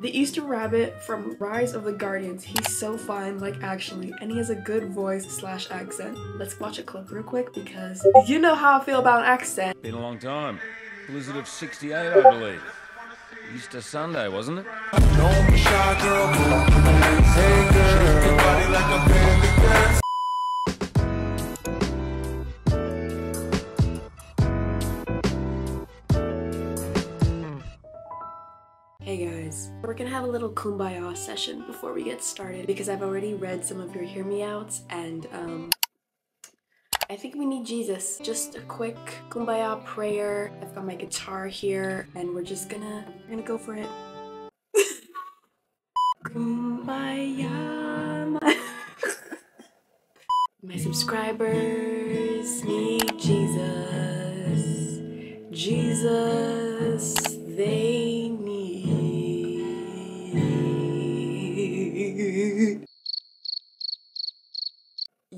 The Easter Rabbit from Rise of the Guardians. He's so fine, like actually, and he has a good voice slash accent. Let's watch a clip real quick because you know how I feel about an accent. Been a long time. Blizzard of 68, I believe. Easter Sunday, wasn't it? Hey guys, we're gonna have a little kumbaya session before we get started because I've already read some of your hear me outs and um I think we need Jesus. Just a quick kumbaya prayer. I've got my guitar here and we're just gonna we're gonna go for it. kumbaya. My, my subscribers need Jesus. Jesus, they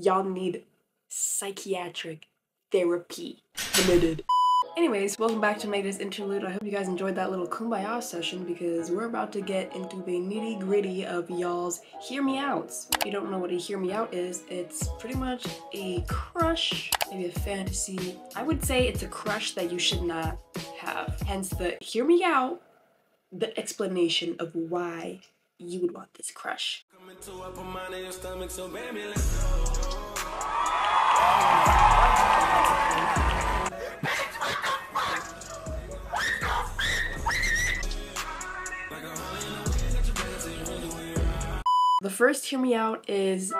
Y'all need psychiatric therapy. Committed. Anyways, welcome back to Magda's Interlude. I hope you guys enjoyed that little kumbaya session because we're about to get into the nitty gritty of y'all's hear me outs. If you don't know what a hear me out is, it's pretty much a crush, maybe a fantasy. I would say it's a crush that you should not have. Hence the hear me out, the explanation of why you would want this crush. The first hear me out is?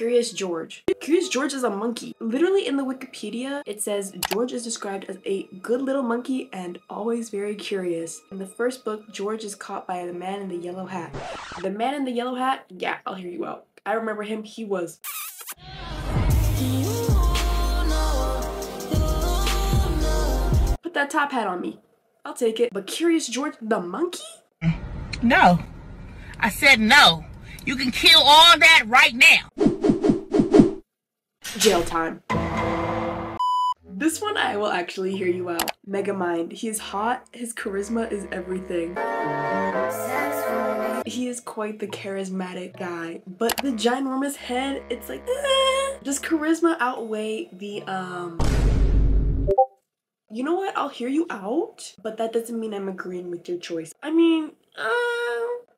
Curious George. Curious George is a monkey. Literally in the Wikipedia, it says George is described as a good little monkey and always very curious. In the first book, George is caught by the man in the yellow hat. The man in the yellow hat, yeah, I'll hear you out. I remember him, he was Put that top hat on me. I'll take it. But Curious George, the monkey? No. I said no. You can kill all that right now. Jail time. This one I will actually hear you out. Megamind. He is hot. His charisma is everything. He is quite the charismatic guy. But the ginormous head, it's like, eh. Does charisma outweigh the, um... You know what? I'll hear you out, but that doesn't mean I'm agreeing with your choice. I mean, uh...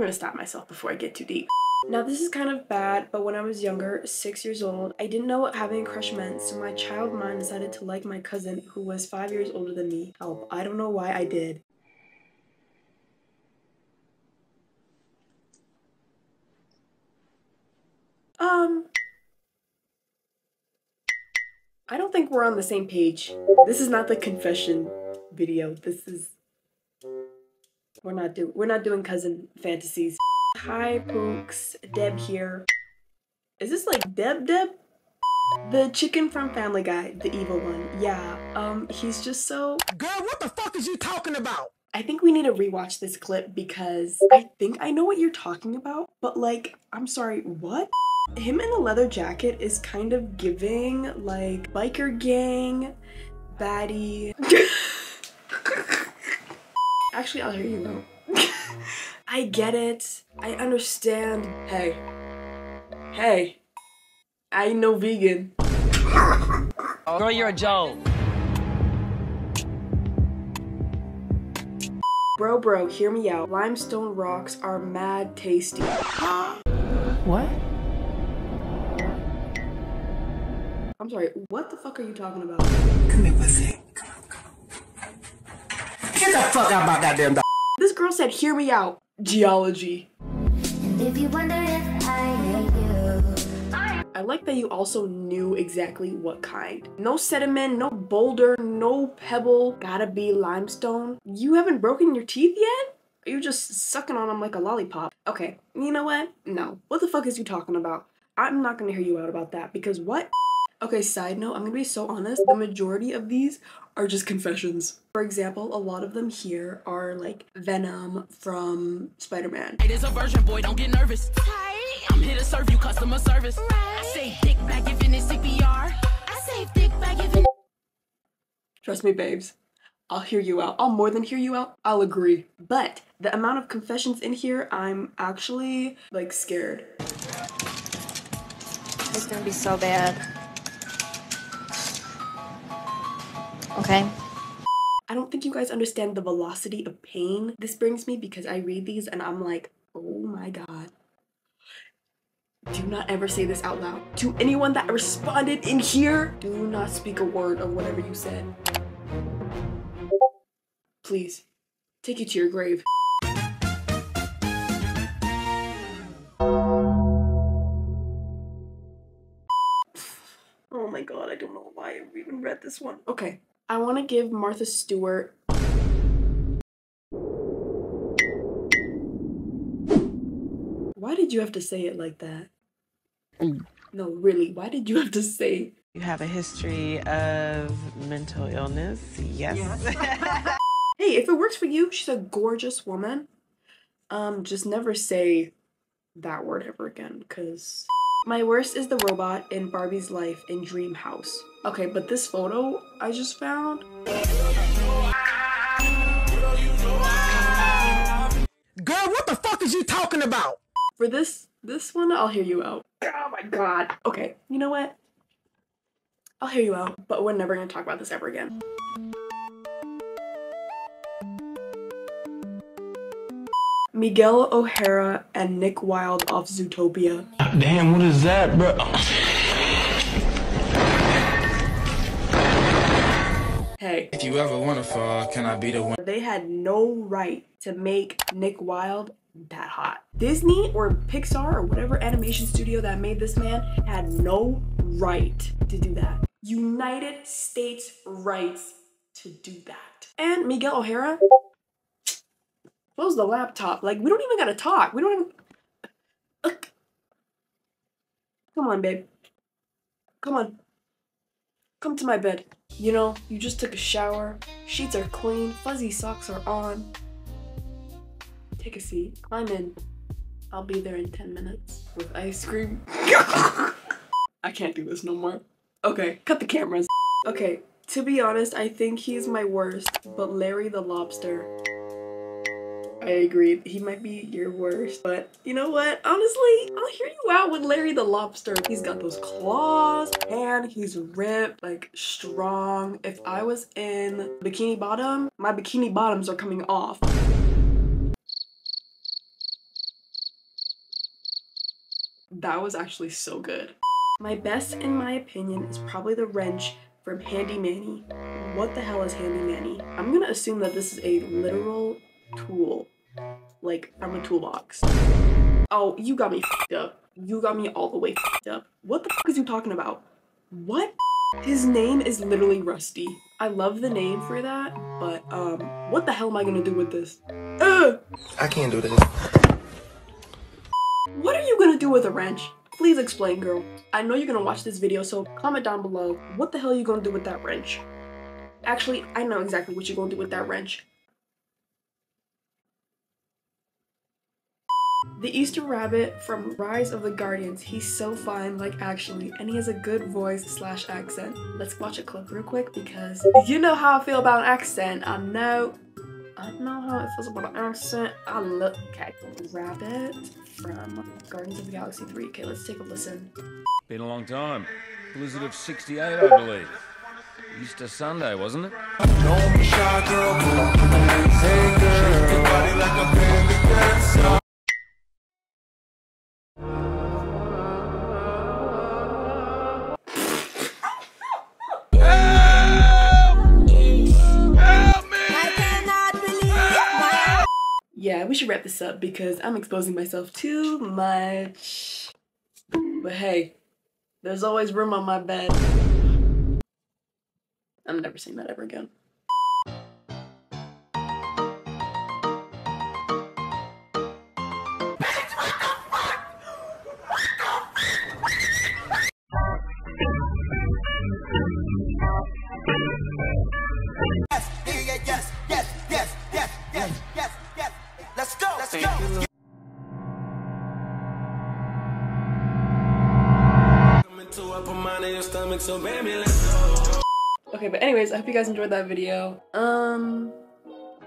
Gonna stop myself before I get too deep. Now this is kind of bad, but when I was younger, six years old, I didn't know what having a crush meant, so my child mind decided to like my cousin, who was five years older than me. Help, I don't know why I did. Um... I don't think we're on the same page. This is not the confession video. This is... We're not doing we're not doing cousin fantasies. Hi Pooks, Deb here. Is this like Deb Deb? The chicken from Family Guy, the evil one. Yeah, um, he's just so Girl, what the fuck is you talking about? I think we need to rewatch this clip because I think I know what you're talking about, but like, I'm sorry, what? Him in the leather jacket is kind of giving like biker gang, baddie. Actually, I'll hear you out. I get it. I understand. Hey. Hey. I ain't no vegan. Girl, you're a joke. Bro, bro, hear me out. Limestone rocks are mad tasty. What? I'm sorry, what the fuck are you talking about? Come here, pussy. Come on, come on. Get the fuck out my goddamn dog. This girl said, hear me out. Geology. If you wonder if I I like that you also knew exactly what kind. No sediment, no boulder, no pebble. Gotta be limestone. You haven't broken your teeth yet? Are you just sucking on them like a lollipop? Okay, you know what? No. What the fuck is you talking about? I'm not gonna hear you out about that because what? Okay, side note, I'm gonna be so honest. The majority of these are just confessions. For example, a lot of them here are like Venom from Spider-Man. It is a version, boy, don't get nervous. I'm here to serve you customer service. I say dick back if it's CPR. I say dick back if it Trust me, babes. I'll hear you out. I'll more than hear you out. I'll agree. But the amount of confessions in here, I'm actually like scared. It's gonna be so bad. Okay. I don't think you guys understand the velocity of pain this brings me because I read these and I'm like, oh my god. Do not ever say this out loud. To anyone that responded in here, do not speak a word of whatever you said. Please, take it to your grave. Oh my god, I don't know why I even read this one. Okay, I want to give Martha Stewart. Why did you have to say it like that? No, really, why did you have to say You have a history of mental illness? Yes. Hey, if it works for you, she's a gorgeous woman. Um, just never say that word ever again, cause my worst is the robot in Barbie's life in Dream House. Okay, but this photo I just found. Girl, what the fuck is you talking about? For this this one, I'll hear you out. Oh my god. Okay, you know what? I'll hear you out, but we're never gonna talk about this ever again. Miguel O'Hara and Nick Wilde off Zootopia. Damn, what is that, bro? Hey, If you ever wanna fall, can I be the one? they had no right to make Nick Wilde that hot. Disney or Pixar or whatever animation studio that made this man had no right to do that. United States rights to do that. And Miguel O'Hara, close the laptop. Like, we don't even gotta talk. We don't even. Ugh. Come on, babe. Come on. Come to my bed. You know, you just took a shower, sheets are clean, fuzzy socks are on. Take a seat, climb in. I'll be there in 10 minutes with ice cream. I can't do this no more. Okay, cut the cameras. Okay, to be honest, I think he's my worst, but Larry the Lobster. I agree, he might be your worst, but you know what? Honestly, I'll hear you out with Larry the Lobster. He's got those claws and he's ripped, like strong. If I was in Bikini Bottom, my bikini bottoms are coming off. That was actually so good. My best, in my opinion, is probably the wrench from Handy Manny. What the hell is Handy Manny? I'm gonna assume that this is a literal tool, like from a toolbox. Oh, you got me fed up. You got me all the way fed up. What the fuck is you talking about? What? His name is literally Rusty. I love the name for that, but um, what the hell am I gonna do with this? Ugh! I can't do this. What are you gonna do with a wrench? Please explain, girl. I know you're gonna watch this video, so comment down below. What the hell are you gonna do with that wrench? Actually, I know exactly what you're gonna do with that wrench. The Easter Rabbit from Rise of the Guardians. He's so fine, like actually, and he has a good voice slash accent. Let's watch a clip real quick because you know how I feel about an accent. I know I know how it feels about an accent. I look okay. Rabbit from Guardians of the Galaxy 3. Okay, let's take a listen. Been a long time. Blizzard of 68, I believe. Easter Sunday, wasn't it? Yeah, we should wrap this up because I'm exposing myself too much. But hey, there's always room on my bed. I'm never saying that ever again. Anyways, I hope you guys enjoyed that video. Um,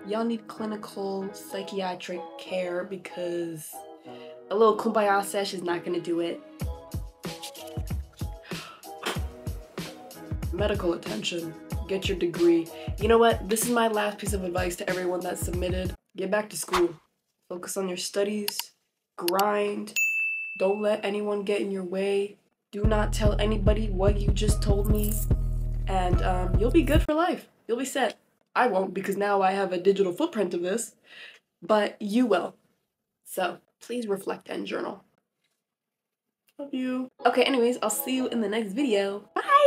y'all need clinical psychiatric care because a little kumbaya sesh is not gonna do it. Medical attention. Get your degree. You know what? This is my last piece of advice to everyone that submitted. Get back to school. Focus on your studies. Grind. Don't let anyone get in your way. Do not tell anybody what you just told me. And um, you'll be good for life. You'll be set. I won't because now I have a digital footprint of this. But you will. So please reflect and journal. Love you. Okay, anyways, I'll see you in the next video. Bye!